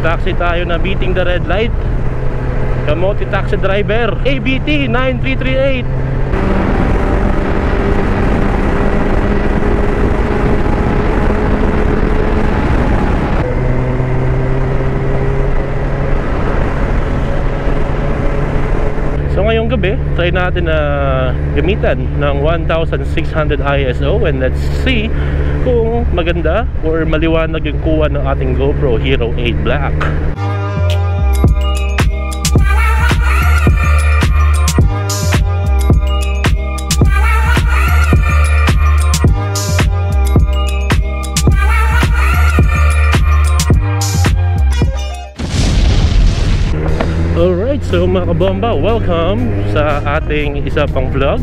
taxi tayo na beating the red light. Kamote taxi driver. ABT 9338 So ngayong gabi, try natin na gamitan ng 1600 ISO and let's see kung maganda or maliwanag yung kuha ng ating GoPro Hero 8 Black. So mga kabomba, welcome sa ating isa pang vlog.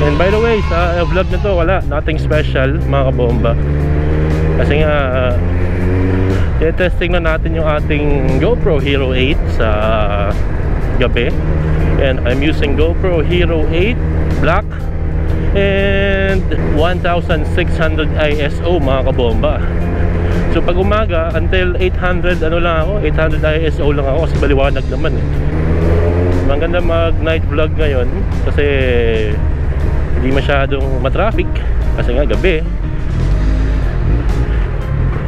And by the way, sa uh, vlog na to, wala, nothing special mga kabomba. Kasi nga, uh, testing na natin yung ating GoPro Hero 8 sa gabi. And I'm using GoPro Hero 8 Black and 1600 ISO mga kabomba. So pag umaga until 800 ano lang ako, 800 ISO lang ako kasi baliwanag naman eh. Maganda mag night vlog ngayon kasi hindi masyadong matraffic kasi nga gabi.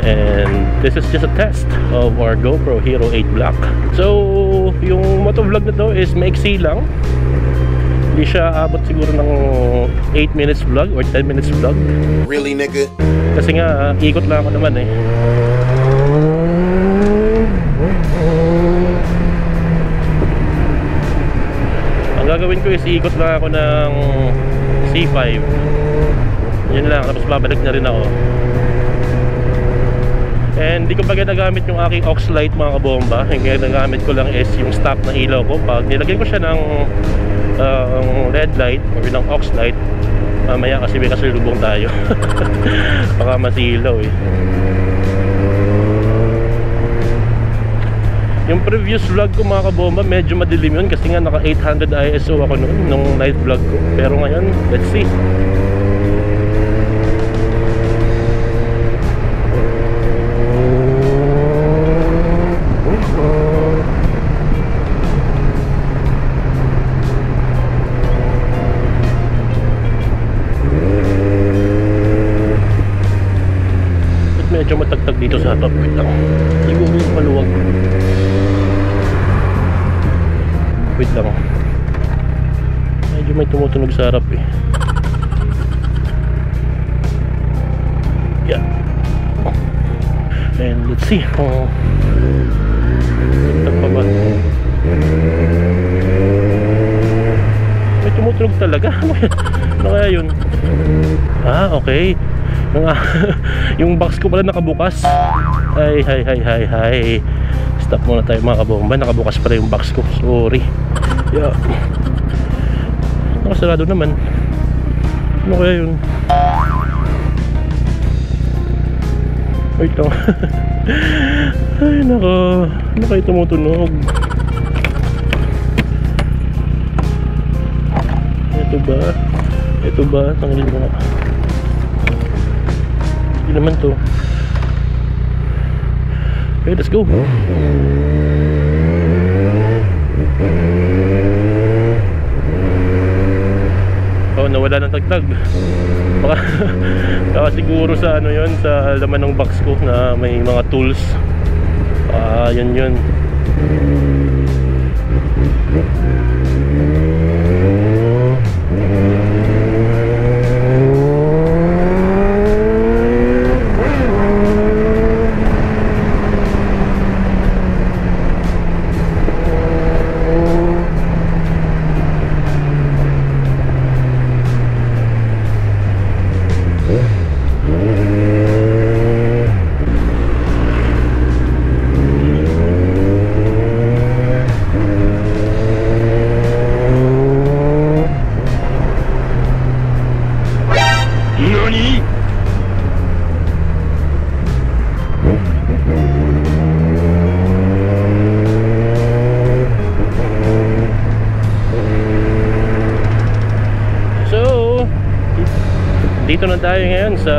And this is just a test of our GoPro Hero 8 Black. So yung motovlog na to is maiksi lang. Hindi siya abot siguro ng 8 minutes vlog or 10 minutes vlog. Really, nigga? Kasi nga, uh, ikot lang ako naman eh. Ang gagawin ko is ikot lang ako ng C5. Yun lang, tapos babalik na rin ako. And di ko pa ginagamit yung aking aux light mga kabomba. Yung ginagamit ko lang is yung stock na ilaw ko. Pag nilagyan ko siya ng uh, red light or ng aux light, mamaya kasi may kasalubong tayo. Baka masilaw eh. Yung previous vlog ko mga kabomba medyo madilim yun kasi nga naka 800 ISO ako noon nung night vlog ko. Pero ngayon let's see medyo may tumutunog sa harap eh. Yeah. And let's see. Oh. tagtag pa ba? May tumutunog talaga? Ano ano kaya yun? Ah okay. Yung, yung box ko pala nakabukas. Ay hay hay hay hay stop muna tayo mga kabomba. Nakabukas pala yung box ko. Sorry. Yeah. Nakasarado naman. Ano kaya yun? Wait lang. Ay naka ano kayo tumutunog? Ito ba? Ito ba? Tanggalin mo nga. Hindi naman to. Okay let's go oh nawala ng tagtag. Baka, baka siguro sa ano yon sa laman ng box ko na may mga tools. Ah yun yun dito na tayo ngayon sa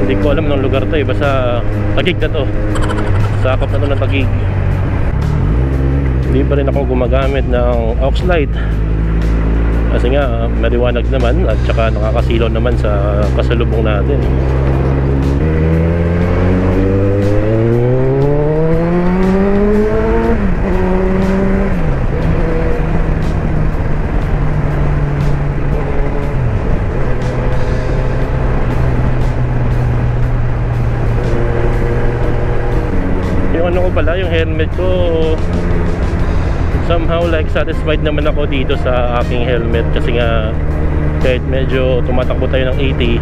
Hindi ko alam ng lugar to eh. Basta tagig na to. Sakop na to ng tagig. Hindi pa rin ako gumagamit ng aux light. Kasi nga, maliwanag naman at saka nakakasilaw naman sa kasalubong natin. Pala, yung helmet ko. Somehow like satisfied naman ako dito sa aking helmet kasi nga kahit medyo tumatakbo tayo ng 80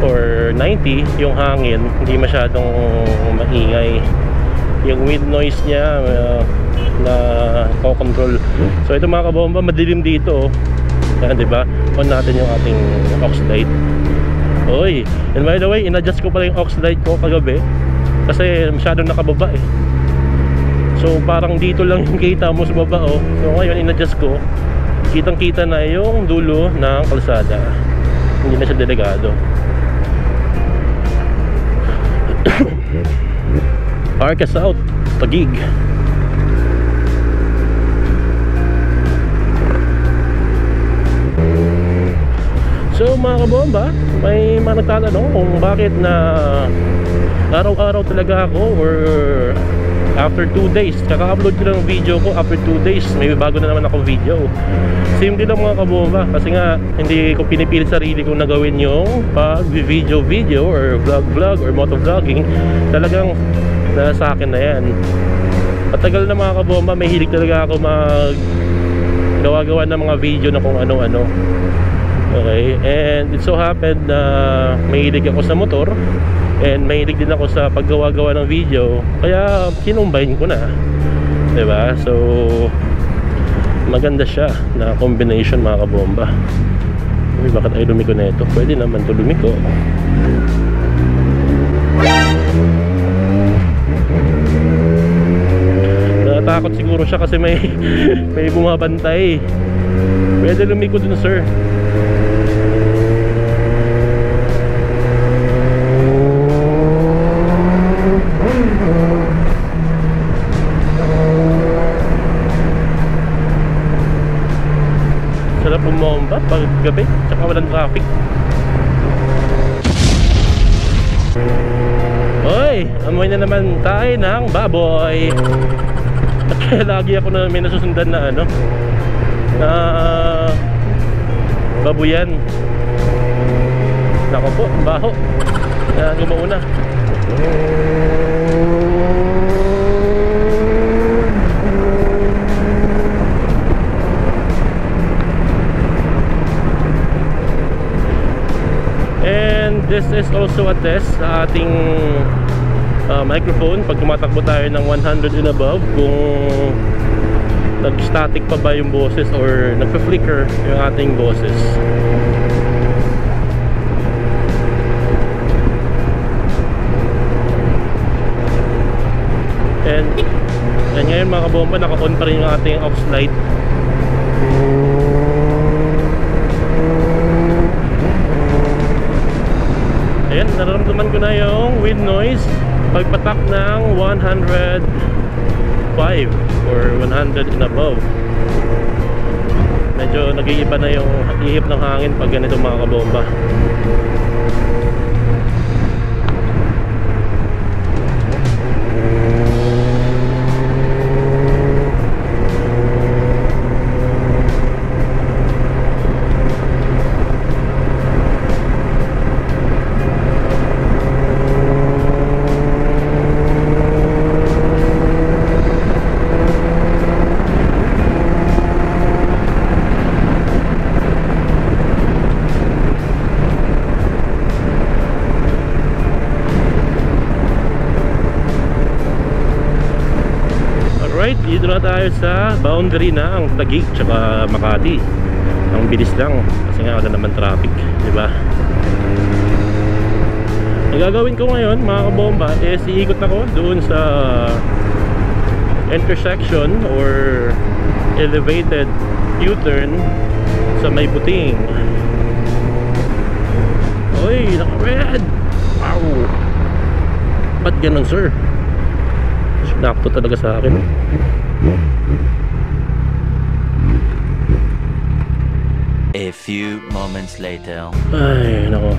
or 90 yung hangin hindi masyadong maingay. Yung wind noise niya uh, na control. So ito mga kabomba madilim dito oh. yan di ba on natin yung ating aux light oy and by the way inadjust ko pala yung light ko kagabi kasi masyadong nakababa eh. So parang dito lang yung kita mo sa baba oh. So ngayon inadjust ko. Kitang kita na yung dulo ng kalsada. Hindi na siya delegado. Arca South Tagig So mga kabomba, may mga nagtatanong kung bakit na araw-araw talaga ako or after 2 days. Kaka-upload ko lang ng video ko after 2 days. May bago na naman ako video. Simple lang mga kabomba kasi nga hindi ko pinipilit sarili kong nagawin yung pag video video or vlog vlog or moto vlogging talagang nasa akin na yan. Matagal na mga kabomba may hilig talaga ako mag gawa-gawa ng mga video na kung ano-ano. Okay, and it so happened na mahilig ako sa motor and mahilig din ako sa paggawa-gawa ng video. Kaya kinumbine ko na. Ba? So maganda siya na combination mga kabomba. Uy, bakit ay lumiko na ito? Pwede naman to lumiko. Natatakot siguro siya kasi may may bumabantay. Pwede lumiko dun sir bumomba pag gabi tsaka walang traffic. Hoy, amoy na naman tayo ng baboy. Kaya lagi ako na may nasusundan na ano na babuyan. Nako po, baho. Na. gumauna this is also a test sa ating uh, microphone pag tumatakbo tayo ng 100 and above kung nag-static pa ba yung boses or nagpa-flicker yung ating boses. And, and ngayon mga kabomba, naka-on pa rin yung ating aux light. Ayan, nararamdaman ko na yung wind noise pagpatak ng 105 or 100 and above. Medyo nag-iiba na yung ihip ng hangin pag ganito mga kabomba. Alright, dito na tayo sa boundary na ang Taguig tsaka Makati. Ang bilis lang kasi nga wala naman traffic, di ba? Ang gagawin ko ngayon, mga kabomba, is iikot ako doon sa intersection or elevated U-turn sa may buting. Oy, naka-red! Ba't ganun sir? Sinakto talaga sa akin. A few moments later. Ay, nako.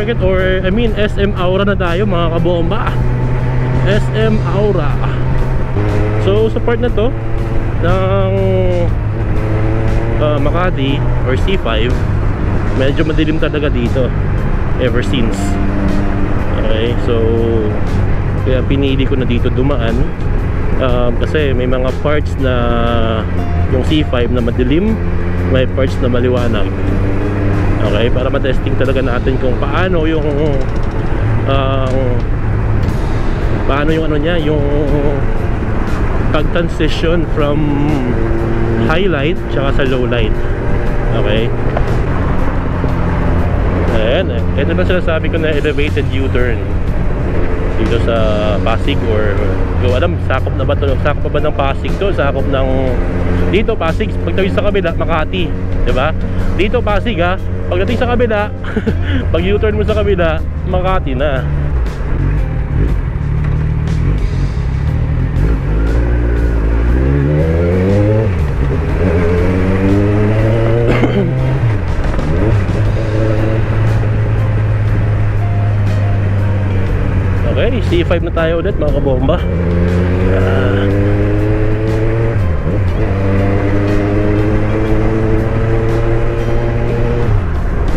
Market or I mean SM Aura na tayo mga kabomba. SM Aura. So sa part na to ng uh, Makati or C5 medyo madilim talaga dito ever since. Okay, so kaya pinili ko na dito dumaan um, kasi may mga parts na yung C5 na madilim, may parts na maliwanag. Okay, para ma-testing talaga natin kung paano yung uh, paano yung ano niya, yung pag-transition from highlight tsaka sa low light. Okay? Ayan, eh. ito na sinasabi ko na elevated U-turn dito sa Pasig or go alam, sakop na ba to? Sakop pa ba ng Pasig to? Sakop ng dito Pasig, pagtawid sa kabila, Makati, 'di ba? Dito Pasig ha, pagdating sa kabila, pag U-turn mo sa kabila, Makati na. Okay, C5 na tayo ulit mga kabomba.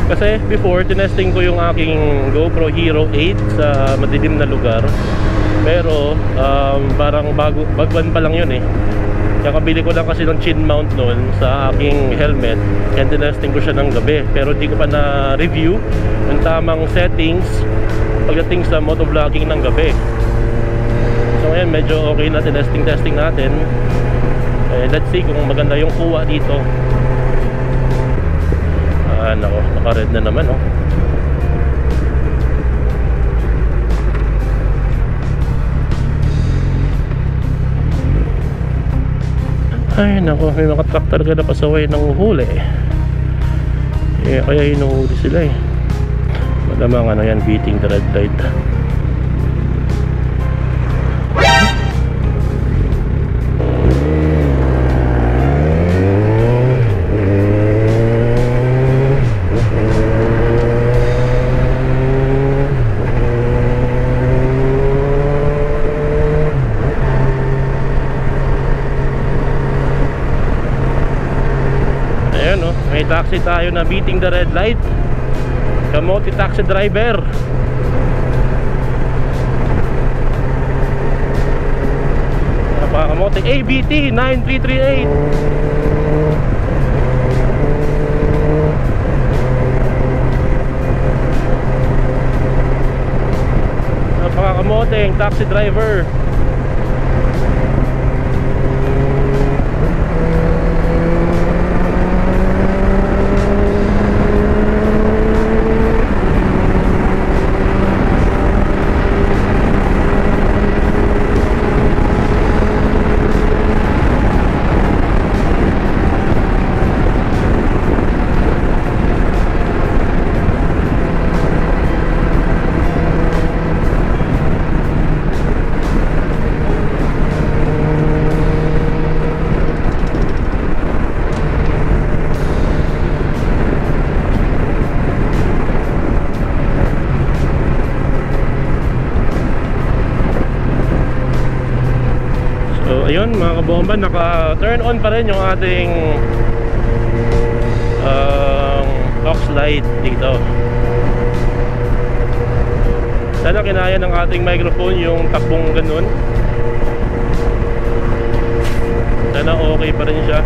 Kasi before, tinesting ko yung aking GoPro Hero 8 sa madilim na lugar. Pero um, parang bago, bagwan pa lang yun eh. Kakabili ko lang kasi ng chin mount noon sa aking helmet and tinesting ko siya ng gabi. Pero di ko pa na-review yung tamang settings pagdating sa motovlogging ng gabi. So ngayon medyo okay na tinesting-testing natin. Eh, let's see kung maganda yung kuha dito. Ah, nako, naka-red na naman oh. Ay nako, may mga truck talaga na pasaway ng huli eh, kaya hinuhuli sila eh malamang ano yan, beating the red light. Ayan oh, may taxi tayo na beating the red light Kamote taxi driver. Napakamote ABT 9338 Napakakamoteng taxi driver kabomba naka turn on pa rin yung ating um, box light dito. Sana kinaya ng ating microphone yung takbong ganun. Sana okay pa rin siya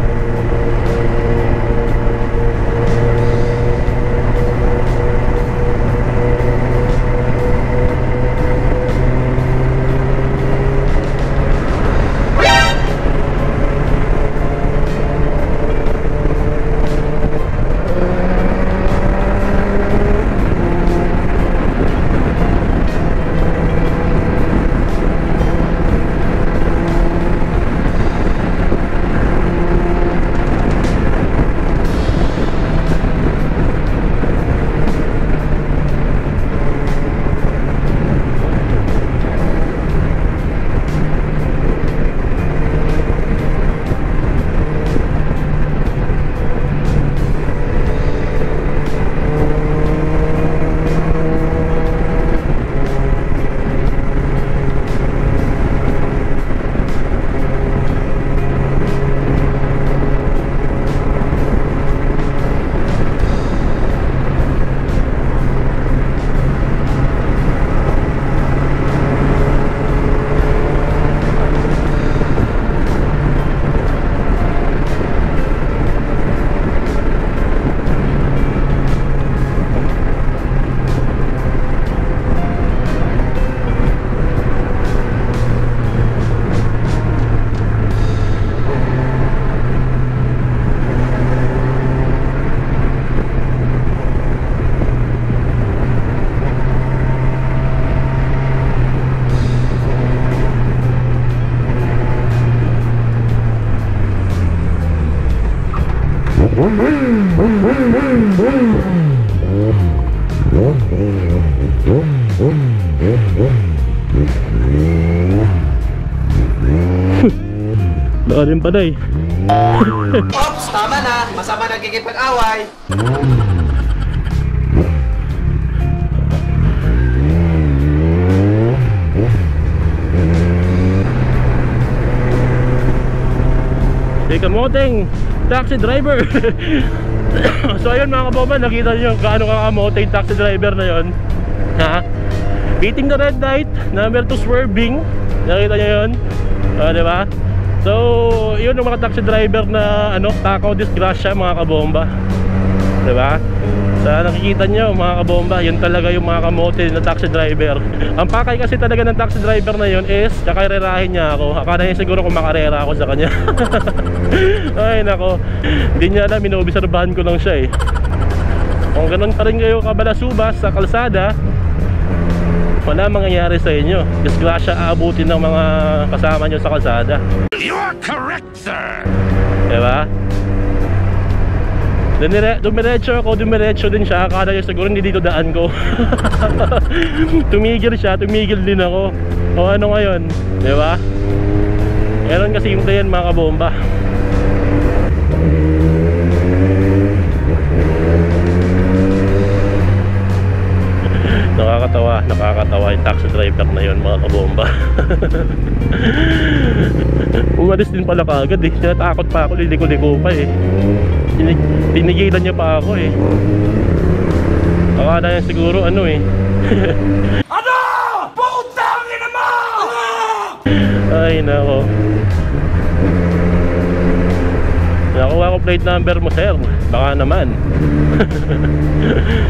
yun pala eh. Ops, tama na. Masama nagkikipag-away. Si Kamoteng, taxi driver. so ayun mga kabomba, nakita nyo gaano ka kamoteng taxi driver na yon. Ha? Beating the red light, number 2 swerving. Nakita nyo yun? Ah, di ba? So, yun yung mga taxi driver na ano, takaw disgrasya mga kabomba. Di ba? Sa nakikita nyo mga kabomba, yun talaga yung mga kamote na taxi driver. Ang pakay kasi talaga ng taxi driver na yun is, kakarerahin niya ako. Akala niya siguro kung makarera ako sa kanya. Ay nako, hindi niya alam, inoobserbahan ko lang siya eh. Kung ganun pa rin kayo kabalasubas sa kalsada, wala mangyayari sa inyo. Disgrasya aabutin ng mga kasama nyo sa kalsada. You are correct, sir. Diba? Dumire dumiretso ako, dumiretso din siya. Akala niya siguro hindi dito daan ko. tumigil siya, tumigil din ako. O ano ngayon? Diba? Meron kasi yung yan mga kabomba. Nakakatawa, nakakatawa yung taxi driver na yun mga kabomba. Umalis din pala kaagad eh. Tinatakot pa ako, liliko-liko pa eh. Tinig tinigilan niya pa ako eh. Akala niya siguro ano eh. Ano? Putang ina mo! Ay nako. Nakuha ko plate number mo sir. Baka naman.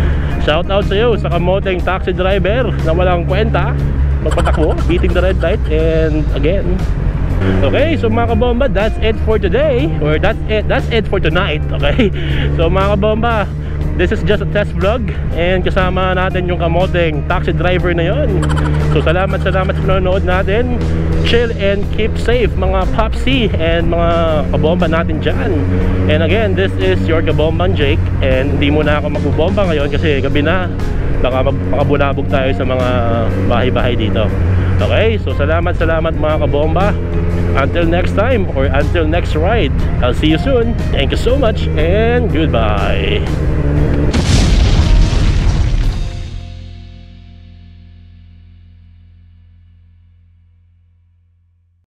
Shout out sa iyo sa kamoteng taxi driver na walang kwenta. Magpatakbo, beating the red light and again. Okay, so mga kabomba, that's it for today or that's it that's it for tonight, okay? So mga kabomba, this is just a test vlog and kasama natin yung kamoteng taxi driver na yon. So salamat salamat sa panonood natin. Chill and keep safe mga Popsi and mga kabomba natin dyan. And again, this is your kabomban Jake and hindi muna ako magbubomba ngayon kasi gabi na. Baka magpakabulabog tayo sa mga bahay-bahay dito. Okay, so salamat salamat mga kabomba. Until next time or until next ride, I'll see you soon. Thank you so much and goodbye.